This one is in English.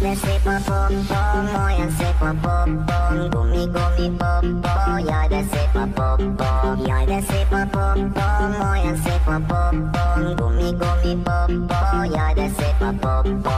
Jag descer på pom-pom moja jag på pom-pom Gumi gumi pom-pom jajde descer på pom-pom Jajde descer på pom-pom moja jag på pom-pom Gumi gumi pom-pom jajde descer på pom-pom